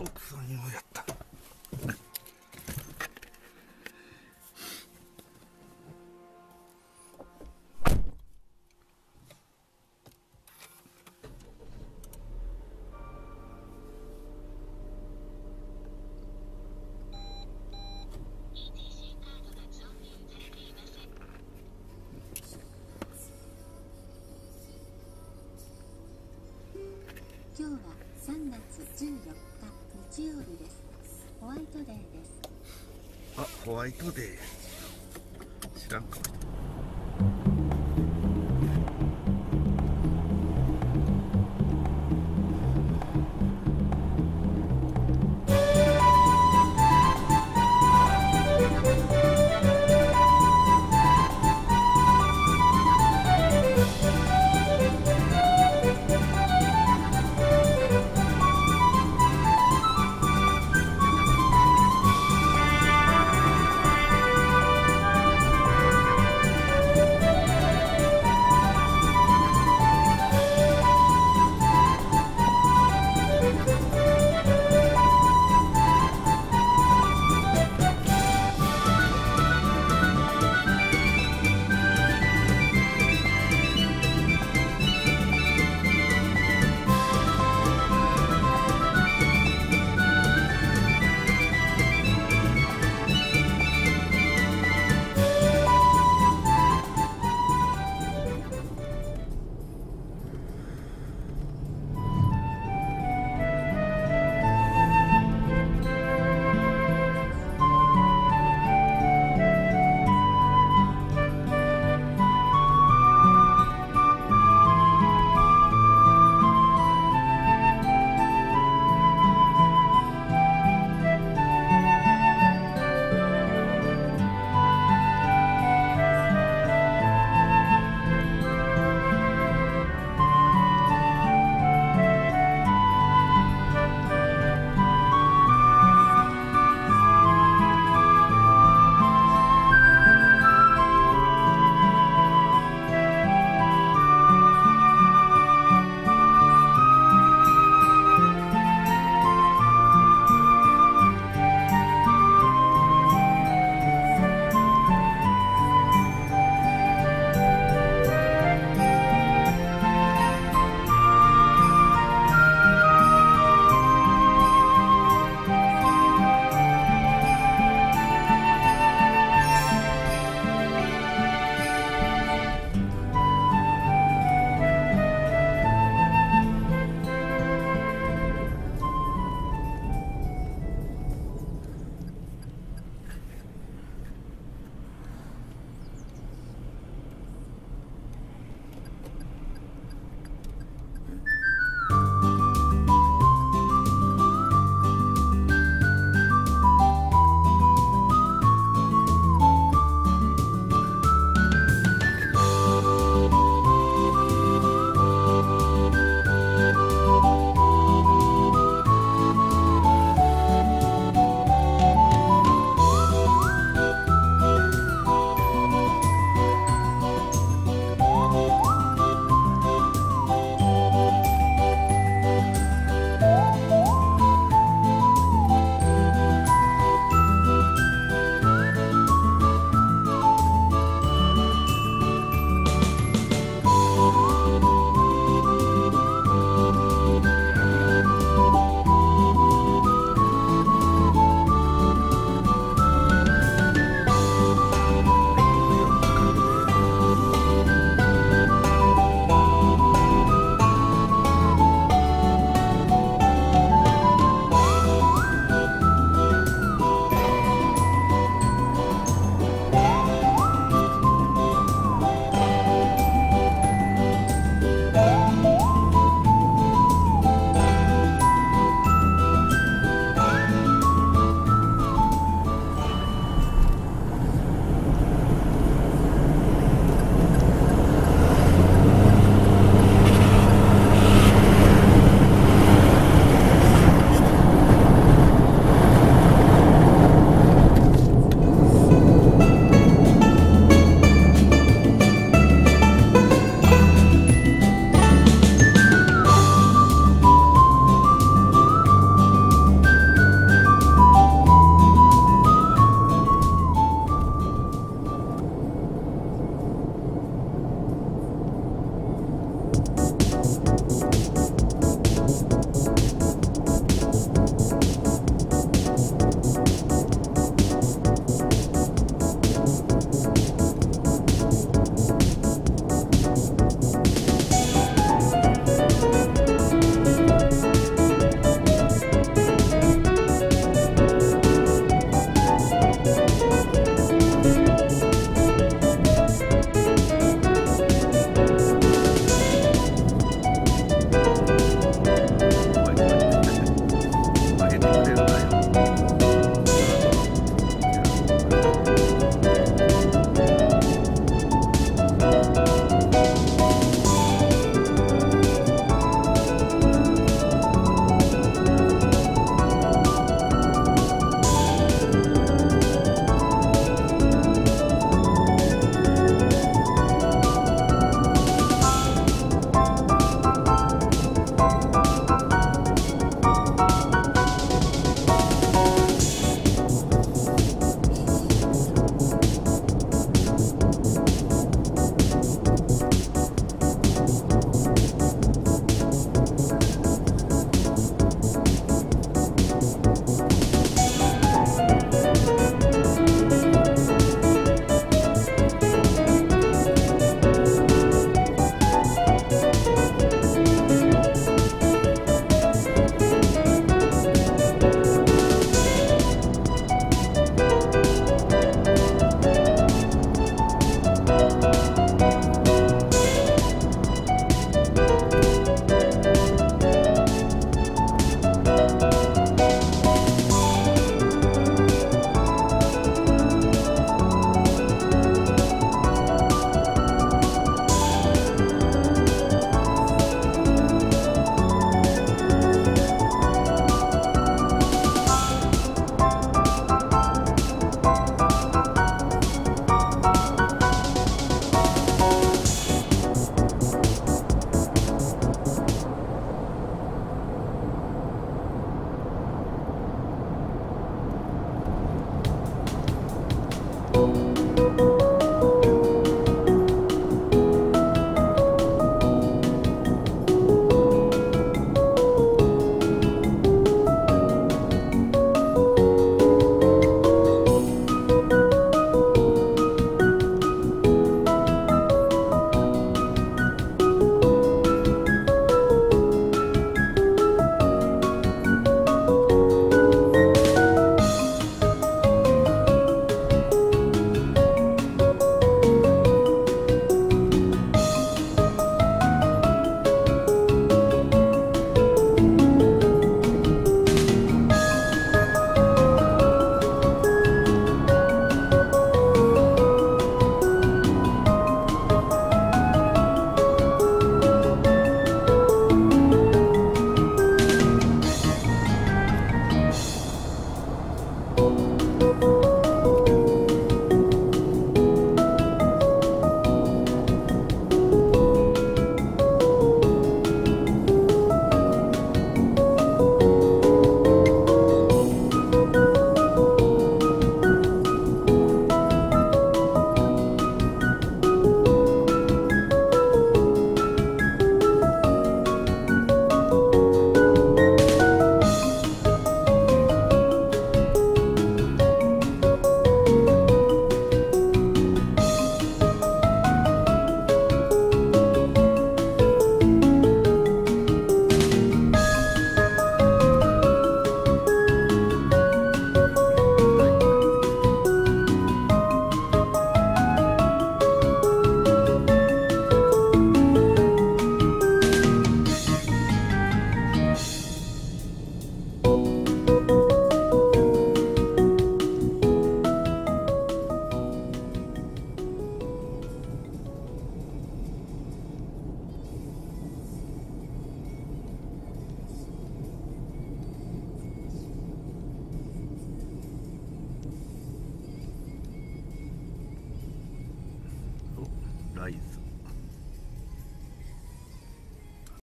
奥さんにもやった月14日日曜日です。ホワイトデーです。あホワイトデー。知らんかも。